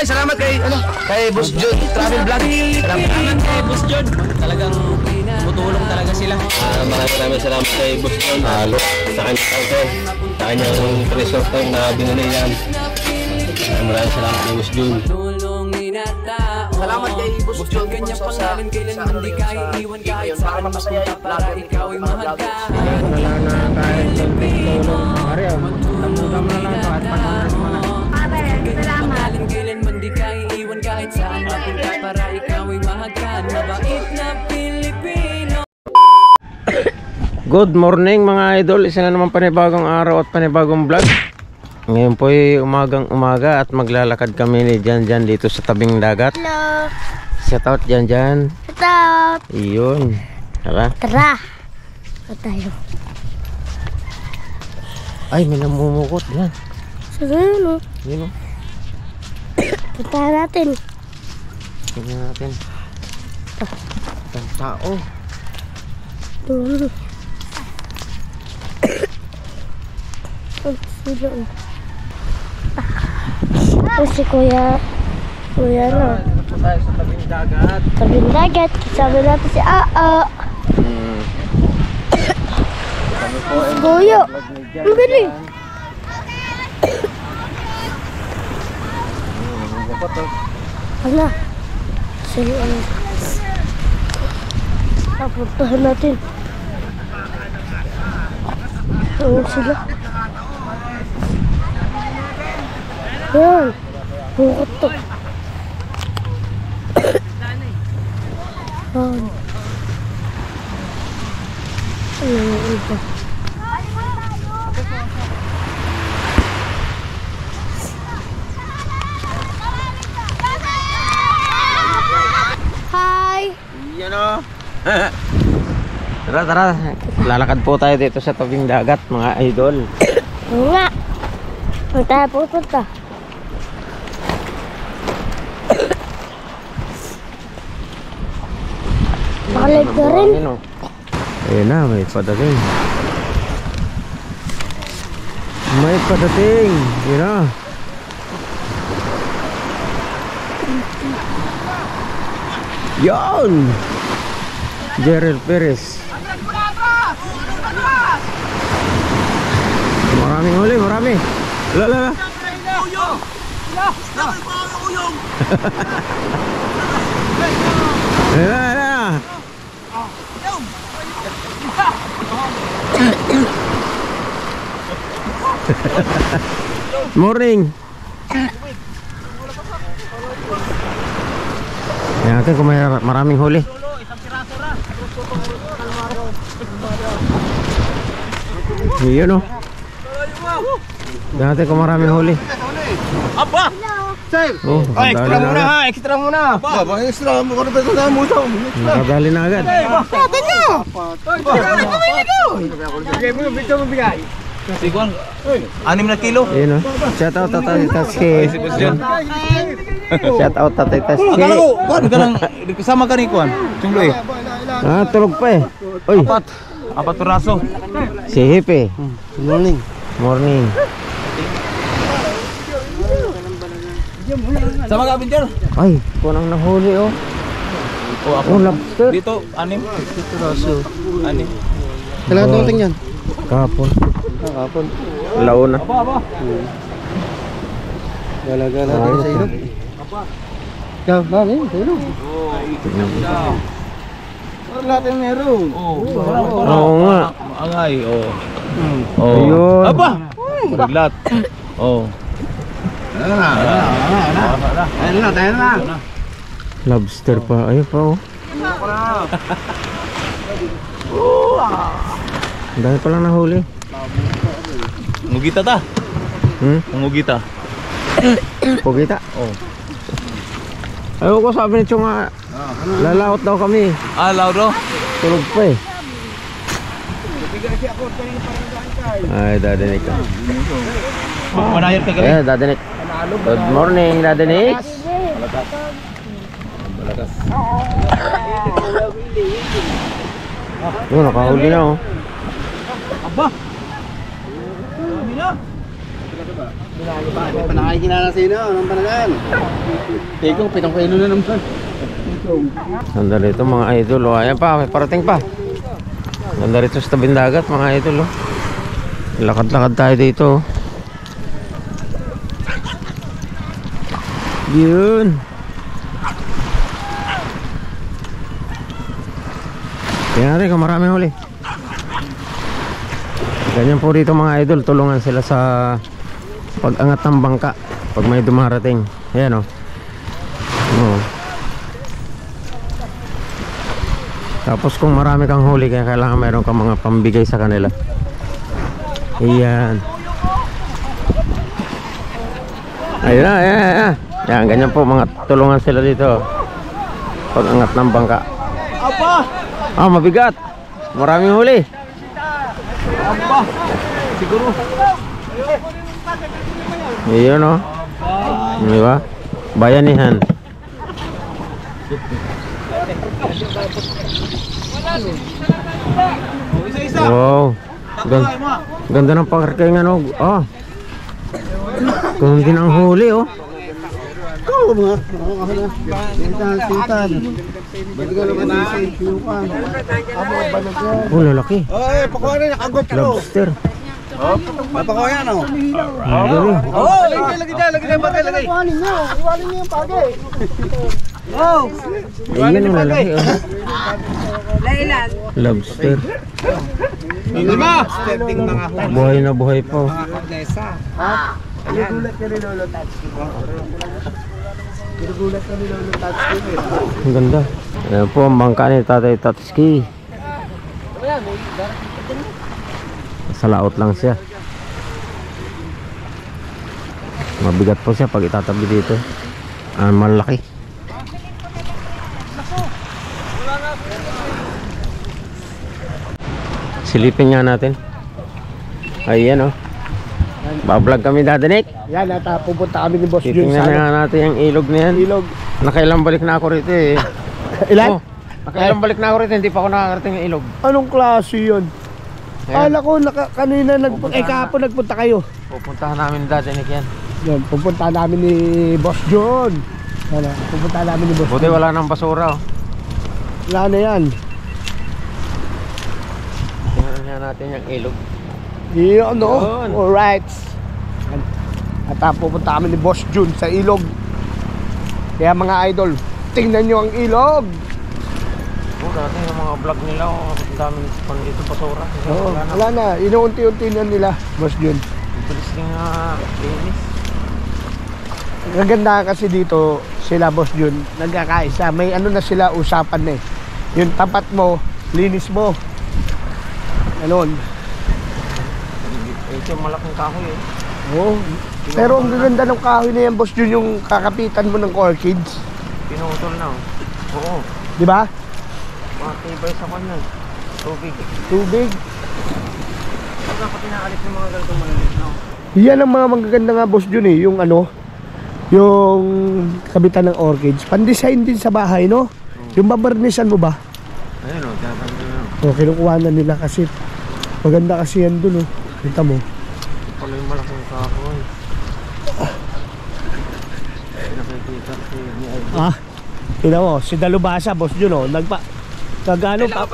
Ay, salamat kay, ano, kay Boss Jun Travel Vlog. Salamat. Salamat kay Boss John. Talagang tumutulong talaga sila. Ah, maraming maraming salamat kay Boss John. Halo. Sa kanyang tangke. Sa kanyang treasure tank na binili yan. Ah, maraming salamat kay Boss John. Salamat kay Boss John Kanya Sa- sa- pangalan kailan sa- hindi ka sa- iiwan sa- kahit sa- saan masaya mapunta yung para vlogger. ikaw ay mahal ka. Wala na kahit tulong. Mario, tamutan mo na lang ito at panonood mo na. Man di ka iiwan kahit saan mapunta para ikaw ay mahal ka. Mabait na Pilipino. Good morning mga idol, isa na naman panibagong araw at panibagong vlog Ngayon po ay umagang umaga at maglalakad kami ni Jan Jan dito sa tabing dagat Hello. Shout out Jan Jan Stop. Iyon Tara Tara. Tayo? Ay may namumukot yan Saan yun, oh? Yun o Puntahan natin. Tingnan natin Ang tao Doon. Ang sila, oh. Ah, si Kuya. Kuya, no? Dito po tayo sa tabing dagat Tabing dagat. Sabi natin si Aa. hmm. Kuya. Ang galing. Namumukot oh Hala. Sila, ano? Papuntahan natin. Oo sila. Yan. Bukot to. Yan. Ano yung? Hi! Yan o. tara, tara. Lalakad po tayo dito sa tabing dagat, mga idol. Nga. Saan tayo pupunta? Bakalag ka rin. Ayun. Ayun na, may padating. May padating. Yun na. Yan! Gerald Perez. Maraming huli, marami. La la la. Ayun na. Morning. Yan natin kung may maraming huli. Yun o. Yan natin kung maraming huli. Aba! Oh, nakadali na agad. Extra muna! Aba, ba, extra mo. Ano ba ito na mo ito? Nakadali na agad. Siguan. Anim na kilo. Yun o. Shout out tatay Taski. Shout out tatay Taski. Akala ko, kasama ka ni kuan. Chunglo eh. Ah, tulog pa eh. Uy, Apat. Apat piraso. si Hipe. Morning. Morning. Sama ka, Binter. Ay, kunang nahuli oh. O ako. Oh, lobster. Dito, anim. Piraso. Anim. Kailangan oh. tingnan. Kapon. Kapon. Launa. Aba, aba. Gala-gala din sa ilog. Ikaw, bali, sa ilog. Para natin meron. Oo. Oo nga. Angay, oo. Oo. Ayun. Aba! Bariglat. Oo. Ayun na, ayun na, ayun na. Lobster pa. Ayun pa oh. Ang dami palang nahuli. Ngugita ta. Hmm? Ngugita. Pugita. Oo. Ayaw ko sabi ni Chong nga, lalaot daw kami. Ah, Lauro. Tulog pa eh. Ay, dadinig ka. Manayar ka Eh, dadinig. Good morning, dadinig. Yun, nakahuli na oh. Aba! Hindi na. Panakikilala sa inyo, anong panagan? Teko, pitong kilo na naman. Ganda rito mga idol. Oh, ayan pa, may parating pa. Ganda rito sa tabing dagat mga idol. Oh. Lakad-lakad tayo dito. oh. Yun. Kaya rin kung marami huli. Ganyan po dito mga idol. Tulungan sila sa pag-angat ng bangka. Pag may dumarating. Ayan o. Oh. Oh. Tapos kung marami kang huli kaya kailangan meron kang mga pambigay sa kanila. Iyan. Ayun na, ayan, ayan. Yan, ganyan po mga tulungan sila dito. Pag angat ng bangka. Apa! Ah, mabigat. Maraming huli. Siguro. Iyon oh. Di ba? Bayanihan. Wow. Gan ganda ng parking ano. Oh. Kung din ang huli oh. Oo mga. Sintan, sintan. Oh, lalaki. Oy, pakuha na nakagop ko. Lobster. Papakuha yan oh. Galing. Oh, lagi lagi dyan, lagi dyan, bagay lagi. Iwanin niyo, iwanin niyo yung bagay. Oh. Ayan yung lalaki oh. Lobster. Stepping mga Buhay na buhay pa oh. Ginugulat ka ni Lolo Tatsuki mo. Ginugulat ka ni Lolo Tatsuki. Ang ganda. Ayan po ang bangka ni Tatay Tatsuki. Sa laot lang siya. Mabigat po siya pag itatabi dito. Ah, malaki. Silipin nga natin. Ayan oh. Bablog kami dadanik. Yan, at uh, pupunta kami ni Boss Jun Titingnan sa na natin yung ilog na yan. ilog. Nakailang balik na ako rito eh. Ilan? Oh, nakailang balik na ako rito, hindi pa ako nakakarating yung ilog. Anong klase yun? Ayan. Kala ko naka, kanina nagpunta, eh kahapon nagpunta kayo. Pupuntahan namin dadanik yan. Yan, pupunta namin ni Boss John. Ah, pupunta namin ni Boss Buti John. wala nang basura oh. Wala na yan. Tingnan nga natin yung ilog. Yun, no? Yun. Alright. At ah, pupunta kami ni Boss Jun sa ilog. Kaya mga idol, tingnan nyo ang ilog. Oh, dati yung mga vlog nila, oh, ang daming pang dito basura. Oo, wala na. wala na. Inuunti-unti na nila, Boss Jun. Bilis din nga linis. Ang gaganda kasi dito, sila Boss Jun, nagkakaisa. May ano na sila, usapan na eh. Yung tapat mo, linis mo. Ganon. Ito yung malaking kahoy eh. Oo. Pero ang gaganda ng kahoy na yan, Boss Jun, yung kakapitan mo ng orchids. Pinutol na oh. Oo. Di ba? Tibay sa kanya. Tubig. Tubig. Pag dapat inaalis yung mga ganitong malinis na. Yan ang mga magaganda nga boss Jun eh, yung ano, yung kabitan ng orchids. Pan-design din sa bahay, no? Yung babarnisan mo ba? Ayun oh, tatang na O, oh. kinukuha na nila kasi maganda kasi yan dun, oh. Kita mo. Ito pala yung malaking kahoy. Nakikita ko Idol. Ah, tingnan mo, si Dalubasa, boss Jun, oh. Nagpa, nagano pa.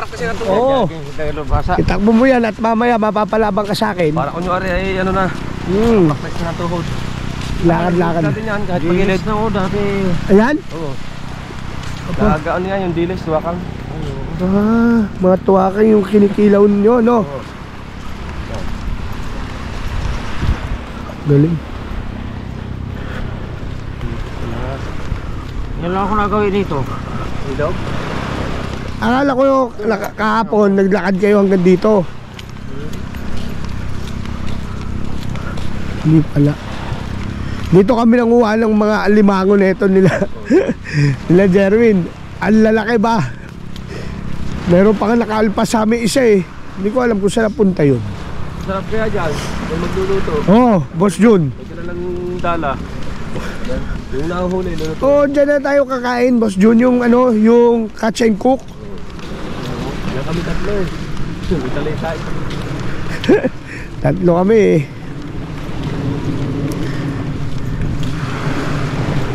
Oo. Dahil basa. Itakbo mo yan at mamaya mapapalabang ka sa akin. Para kunyari ay ano na, Hmm, flex na tuhod. lakad-lakad. Natin yan, kahit pagilid. na oh, dati. Ayan. Oo. Daga ano yan, yung dilis, duwakang. Ah, mga tuwakan yung kinikilaw ninyo, no? Galing. Yan lang ako nagawin dito. Ilog? Akala ko yung kahapon naglakad kayo hanggang dito. Hindi pala. Dito kami nanguha ng mga alimango nito nila. nila Jerwin. Ang lalaki ba? Meron pa nga nakaalpas sa amin isa eh. Hindi ko alam kung saan napunta yun. Sarap kaya dyan, kung magluluto. Oh, Boss Jun. May ka ng dala. Yung nahuhuli, luluto. Oh, dyan na tayo kakain, Boss Jun. Yung ano, yung catch and cook. Yan kami tatlo eh. Talay tayo. tatlo kami eh.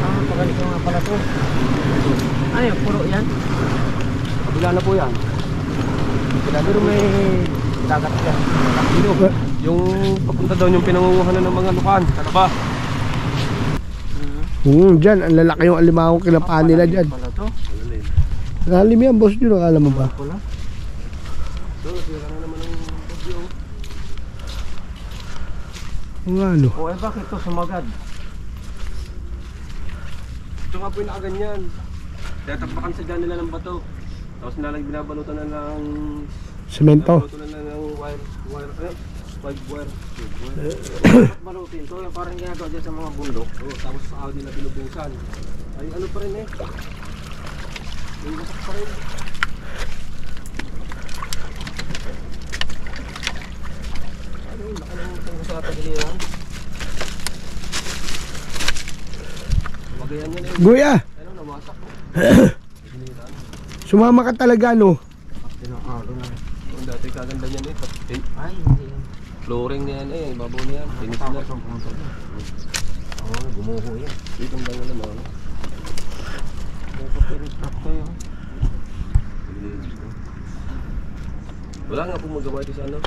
Ah, pagalit nga pala to. Ano yung puro yan? Kabila na po yan. Kabila pero may dagat yan. Takilo. Yung papunta daw yung pinangunguhanan ng mga lukaan. Ano ba? Mm-hmm. Hmm, dyan. Ang lalaki yung alimango kinapaan ah, nila dyan. Lalim yan, boss. Dino, alam mo ba? Wala. Pula. Ang ano? O eh bakit to sumagad? Ito nga po yung nakaganyan. Tatapakan sa dyan nila ng bato. Tapos nalang binabalutan na ng... Semento. Binabalutan na ng wire... Wire... Eh? Wire... Wire... Balutin to? Yung parang ginagawa dyan sa mga bundok. Oo, tapos sa Audi na binubusan. Ay ano pa rin eh. Yung basak pa rin. Ano yung laki ng tango sa tagiliran? Magayan yan eh. Guya, Ano, sumama ka talaga, no? Tinakalo na. Yung dati kaganda niyan eh. Ay, hindi yan. Flooring na yan eh. Babaw na yan. Tinis na. Oo, gumuho yan. Dito ang dango naman. Kapag to yun. Wala nga pong magawa ito sa ano.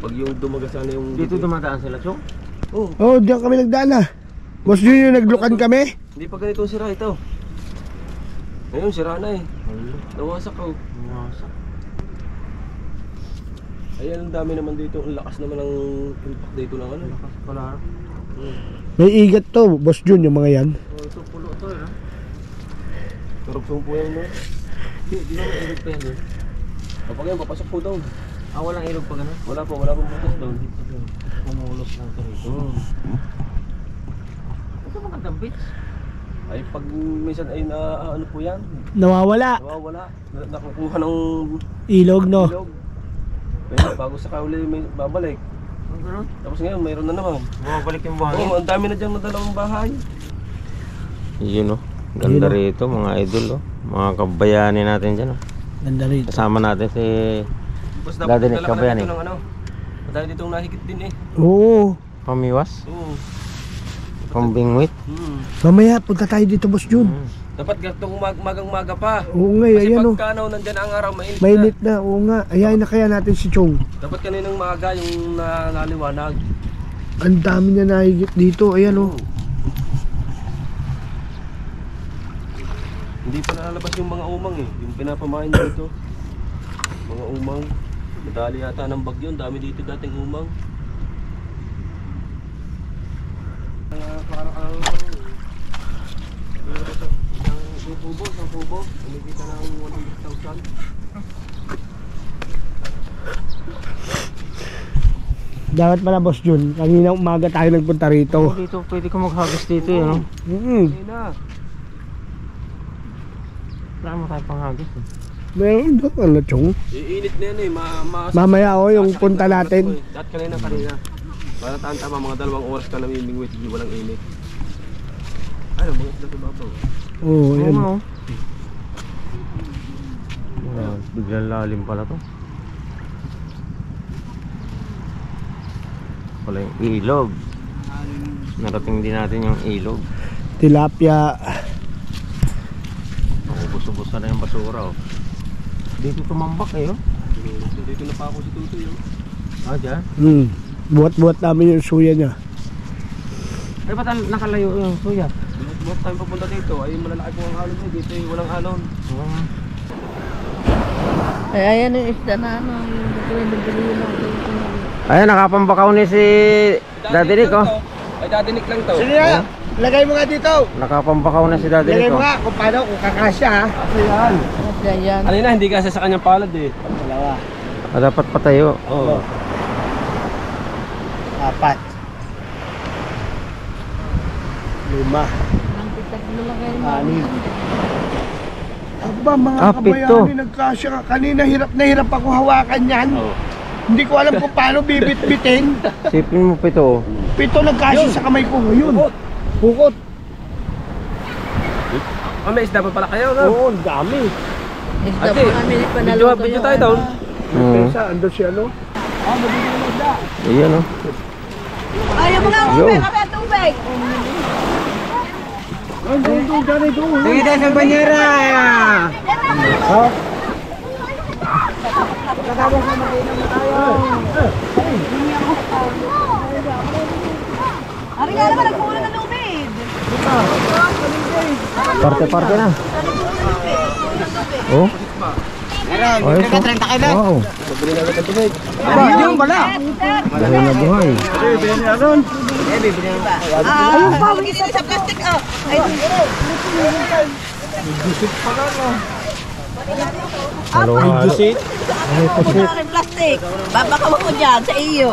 Pag yung dumaga sana yung... Dito dumadaan sila, Chong? Oh, Oo, oh, diyan kami nagdaan ah. Boss Jun, yung naglukan kami. hindi pa ganito sira ito. Ngayon, sira na eh. Nawasak oh. Nawasak. Ayan, ang dami naman dito. Ang lakas naman ng impact dito ng ano. Lakas pala. May igat to, Boss Jun, yung mga yan. Oh, ito pulo to eh. Karugsong po yan no. Di, di naman ilog pa yan eh. Kapag yan, papasok po doon. Ah, walang ilog pa ganun? Wala po, wala pong butas doon. Pumulot lang to rito. Hmm. Ito magandang beach. Ay, pag minsan ay na ano po yan, Nawawala. nawawala. Na- Nakukuha ng Ilog, no? ilog. Pero bago sa kauli may babalik. Ganun? Tapos ngayon, mayroon na naman. Bumabalik yung Oo, buhangin. ang dami na dyan na dalawang bahay. Yun oh. Ganda rito mga idol oh. Mga kabayani natin dyan oh. Ganda rito. Kasama natin si Basta Dati dapat ni Kabayan dito eh. ng ano. Madami ditong nahigit din eh. Oo. Pamiwas, Oo. Pambingwit. Hmm. Mamaya, punta tayo dito, Boss Jun. Mm. Dapat ganitong mag magang maga pa. Oo nga, Kasi ayan oh. pagka ano, nandyan ang araw, mainit, Mainit na, oo nga. Ayayin na kaya natin si Chong. na. Dapat kaninang maga yung na, naliwanag. Ang dami niya nahigit dito. Ayan oh. Hindi pa nalalabas yung mga umang eh. Yung pinapamain dito. Mga umang. Madali yata ng bagyo. Dami dito dating umang. Uh, para ang... Yung kubo, isang kubo. Kumikita ng 100,000. Dapat pala, Boss Jun. Kanina umaga tayo nagpunta rito. Dito pwede ka maghagis dito yun oh. Mm. Na. Wala mo tayo panghagis eh. Meron doon, ano, Chong? Iinit na yan eh. Ma ma Mamaya oh, yung punta na natin. eh. Lahat kanina kanina. Para taan tama mga dalawang oras ka namimingwit. Hindi walang init. Ay, mga isla sa babaw. Oo, oh, Oo ayan. biglang lalim pala to. Pala yung ilog. Narating din natin yung ilog. Tilapia. Ubus-ubus na yung basura oh. Dito tumambak eh oh. Dito na pa ako si Tutoy. Oh. Ah, dyan? Hmm. Buhat-buhat namin yung suya niya. Ay, ba't al- nakalayo yung suya? Buhat tayo papunta dito. Ay, malalaki po ang alon eh. Dito eh, walang alon. Ah. Ay, ayan yung isda na ano, yung bigli-bigli lang dito. Ayun, nakapambakaw ni si Daddy Nick oh. Ay, dadinik lang to. Sige nga, lagay mo nga dito. Nakapambakaw na si Daddy Lagay Nick mo oh. nga kung paano, kung kakasya ha. Kasi yan. Kasi yan. Ano na, hindi kasi sa kanyang palad eh. Dalawa, Ah, dapat patayo. Oo. apat, lima, anim. Aba, mga Ah, pito. kabayani, nagkasya ka. Kanina hirap na hirap ako hawakan yan. Oo. Hindi ko alam kung paano bibit-bitin. Sipin mo pito oh. Pito nagkasya sa kamay ko. Ayun. Bukot. Ah, may isda pa pala kayo, no? Oo, ang dami. Isda Ate, po kami Video, video tayo doon. Mm. Andun si ano? Ah, mabigyan ng isda. Ayan oh. Ay, yung mga Yo. ube, kami tubig. Ari nga naman, nagpuno ng lubid. Parte-parte na. Oh. Ayos oh. Wow. Yung pala. Dahil na buhay. Ayun pa, lagi dito sa plastic. Oh. Ay, Halo-halo. Wala rin plastic. Babakaw ko dyan sa iyo.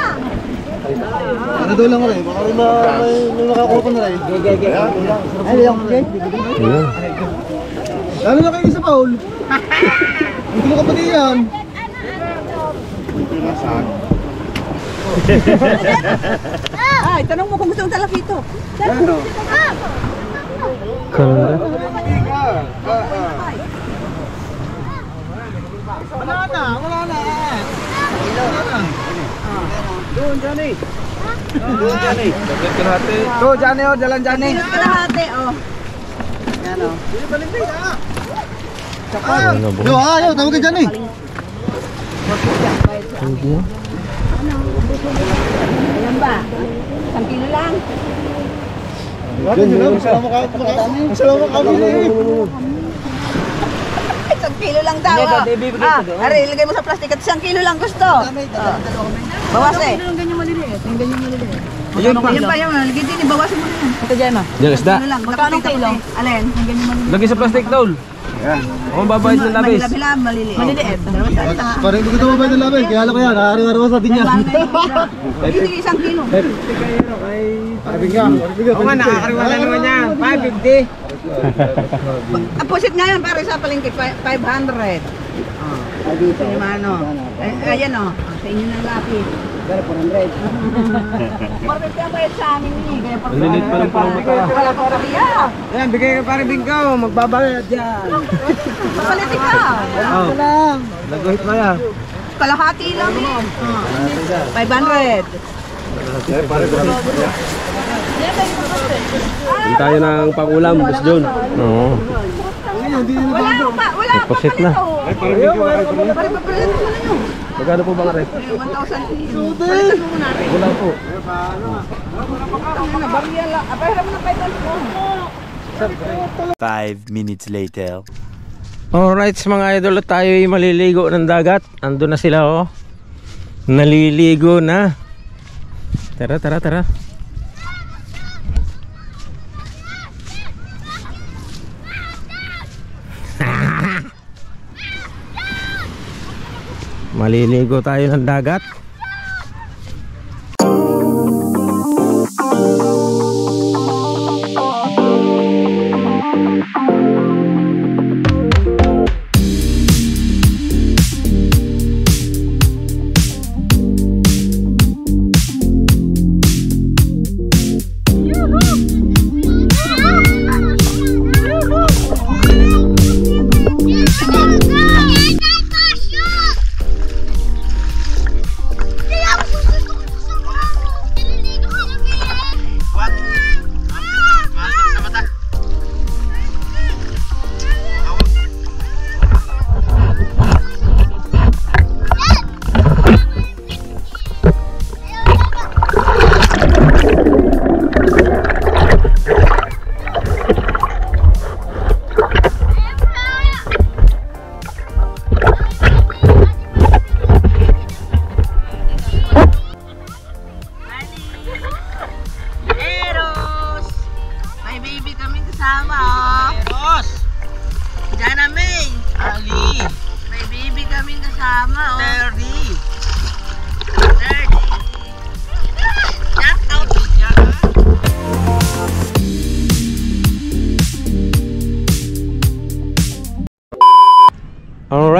Ano doon lang rin? Baka rin ba may, may nakakuha pa na rin? Ay, lang mo Ayun. Lalo na kayo sa Paul. Hindi mo kapatid yan. Ay, tanong mo kung gusto mong talaki ito. Ganda. Wala na, wala na. To, Johnny, oh, dalan Johnny. Kalahati, oh. Ayun na buhay. Yo, ayaw, tawag ka eh. Hindi. Ayan ba? Isang kilo lang. Yan, yun lang. Salamat ka. Salamat ka. Isang kilo lang daw. oh. Ah, ari, ilagay mo sa plastic at isang kilo lang gusto. Ah. Bawas eh. Yung ganyan maliliit. Yung ganyan maliliit. Ayun pa. Ayun pa yun. Lagyan din, bawasin mo rin. Ito dyan ah. Yan, isda. Lang. Magkano kilo? Alin? Yung ganyan maliliit. Lagi sa plastic tol. Ako babayad ng labis. Malilabila, maliliit. Maliliit. Parang hindi ko ito mabay ng laban. Kaya alam ko yan. Araw-araw sa atin yan. Hindi, isang kilo. Oo nga, nakakariwala naman yan. 550. Ang pusit ngayon para sa palengke, fi- 500. Oh. Ay, dito yung ano. Ay, ayan oh. Sa inyo ng lapis. Pero 400. 450 ang bayad sa amin ni. Kaya pag Lilit pa ng pang mata. Wala pa kaya. Yan, bigay ka pare bingkaw. Magbabayad yan. Mapalit ka. Oh. Naguhit mo yan. Kalahati lang eh. Oh. 500. Hindi tayo ng pangulam, Boss John. Oo. Wala pa. Wala pa Deposit na. oh. Magkano po ba nga rin? 1,000. Palitan mo muna. Wala po. Barya lang. Pahiram mo ng 500 mo. Five minutes later. Alright mga idol, tayo ay maliligo ng dagat. Ando na sila oh. Naliligo na. Tara, tara, tara. Maliligo tayo ng dagat.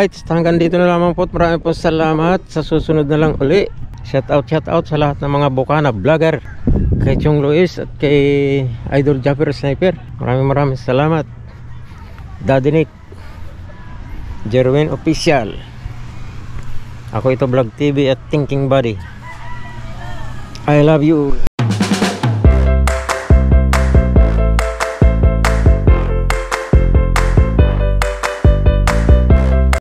Alright, hanggang dito na lamang po. Maraming po salamat. Sa susunod na lang uli. Shout out, shout out sa lahat ng mga bukana vlogger. Kay Chong Luis at kay Idol Japper Sniper. Maraming maraming salamat. Daddy Nick. Jerwin Official. Ako ito Vlog TV at Thinking Body. I love you.